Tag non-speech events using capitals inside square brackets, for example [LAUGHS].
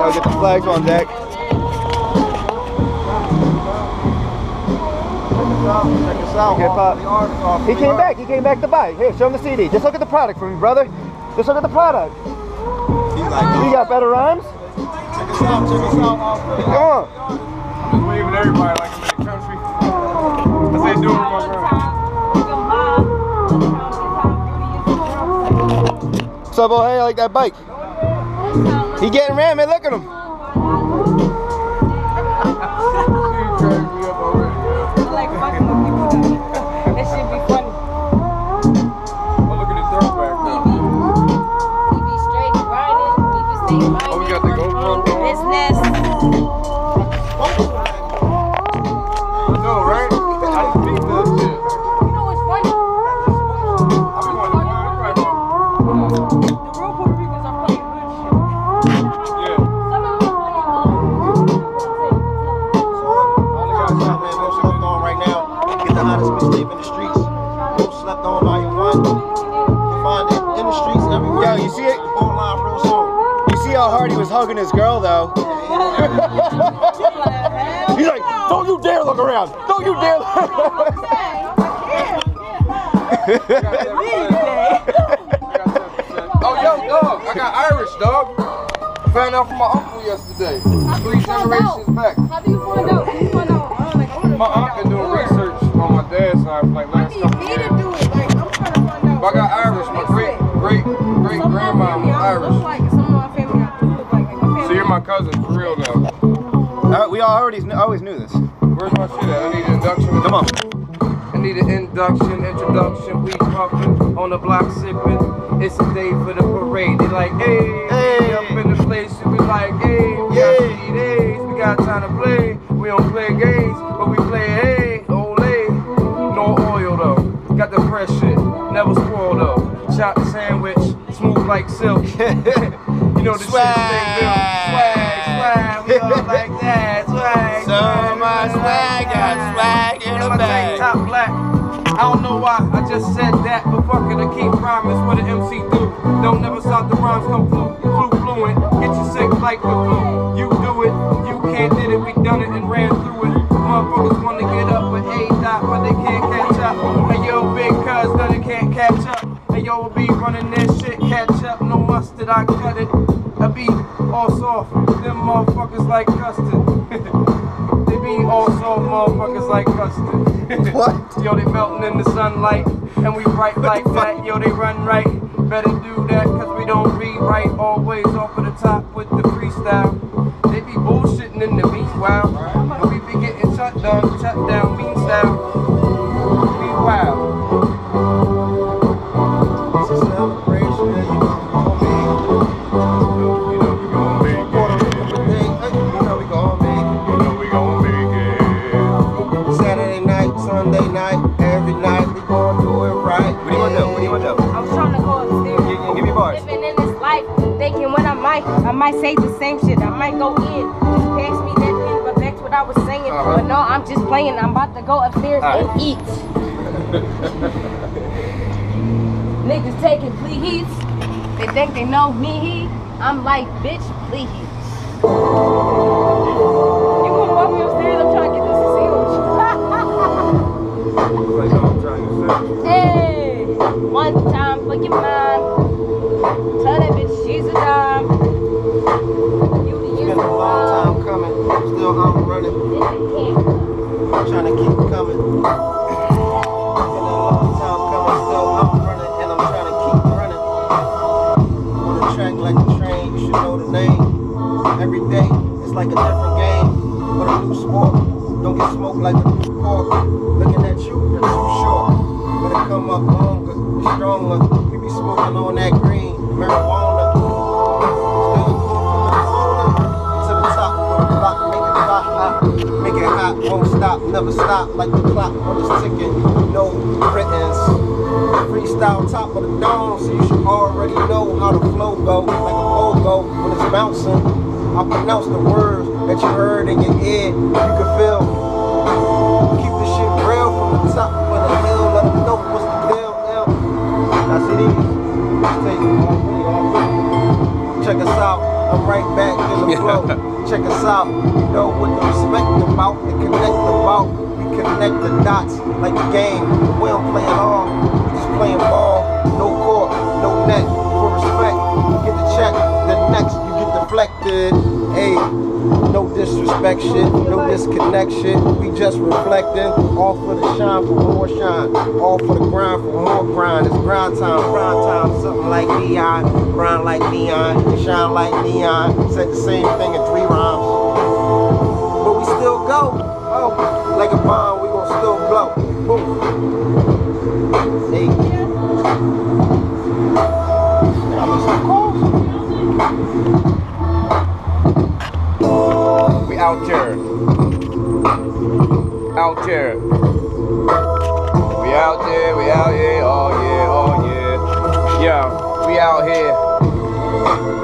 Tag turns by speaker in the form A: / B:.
A: Gotta get the flags on deck.
B: Check us out.
A: Okay,
B: all
A: Pop.
B: the artists,
A: He came back. He came back to buy. Here, show him the CD. Just look at the product for me, brother. Just look at the product.
B: He
A: You got better rhymes?
B: check us out, check us out.
A: Come on.
C: Just waving everybody like I'm in the country. That's they doing my friend.
A: What's up, old oh, hey? I like that bike. He getting ran, man. Look at him.
C: She cracked me up already. Oh, look at the throwback. Oh, we got the GoPro going.
A: Oh. How hard he was hugging his girl, though. [LAUGHS] He's like, don't you dare look around. Don't you dare
C: Oh, yo, dog. I got Irish, dog. Found out from my uncle yesterday. Three generations back.
D: How do you find out? How do you find out? I'm like,
C: My
D: find
C: aunt been doing research on my dad's side for like
D: I
C: last
D: need
C: couple
D: me
C: years.
D: to do it. Like, I'm trying to find out.
C: But I got Irish. My great, great, great
D: Some of
C: grandma
D: my family.
C: So you're my cousin for real now.
A: Uh, we all already kn- always knew this.
C: Where's my shit at? I need an induction.
A: Come on.
C: I need an induction, introduction. We puffin' on the block sipping. It's a day for the parade. They like, hey,
A: Hey.
C: up in the place. We like, hey, we
A: Yay.
C: got days. We got time to play. We don't play games, but we play, hey, ole. No oil though. Got the fresh shit. Never spoil though. Chop the sandwich, smooth like silk. [LAUGHS] you know the
A: Swag.
C: shit they built. Swag, swag. We all like that. Swag.
A: So much swag, got swag in the bag.
C: top black. I don't know why I just said that, but fuck it, I keep rhyming. It's what an MC do. Don't never stop the rhymes come flu, flu fluent. Get you sick like the flu. You do it, you can't did it. We done it and ran through it. Motherfuckers wanna get up with A dot, but they can't catch up. Hey yo, big cuz it can't catch up. Hey yo, be running this shit, catch up. No mustard, I cut it. I be all soft. Them motherfuckers like custard. [LAUGHS] they be all soft motherfuckers like custard. [LAUGHS]
A: What?
C: Yo, they melting in the sunlight, and we right like that. Yo, they run right. Better do that, cause we don't rewrite. Always off of the top with the freestyle. They be bullshitting in the meanwhile. But we be getting shut down, shut down, mean style. Be wild.
D: Might, say the same shit. I might go in, just pass me that pen, but that's what I was saying.
C: Uh-huh.
D: But no, I'm just playing. I'm about to go upstairs and eat. Niggas taking please. They think they know me. I'm like, bitch, please.
B: Name. Every day it's like a different game. But a new sport. Don't get smoked like a new. Looking at you, you're too short. Better come up longer, stronger. We be smoking on that green It hot, won't stop, never stop. Like the clock on the ticking. No Britons. Freestyle top of the dome, so you should already know how the flow go. Like a pogo when it's bouncing. I pronounce the words that you heard in your ear. You can feel. Keep the shit real from the top of the hill. Let them know what's the deal. Ill. I see these. Take it off. Check us out. I'm right back the. Check us out. Know what the respect about, the connect about. We connect the dots like a game. We don't play it all. We just playing ball. No court, no net. For respect, you get the check. The next you get deflected. Hey, shit, no disconnect shit. We just reflecting. All for the shine for more shine. All for the grind for more grind. It's grind time, grind time. Something like neon, grind like neon, shine like neon. Said the same thing in three rhymes. But we still go. Oh, like a bomb, we gon' still blow. Boom. Hey. I missed some calls.
C: We out here. Out here. We out there, we out here, oh yeah, oh yeah. Yeah, we out here.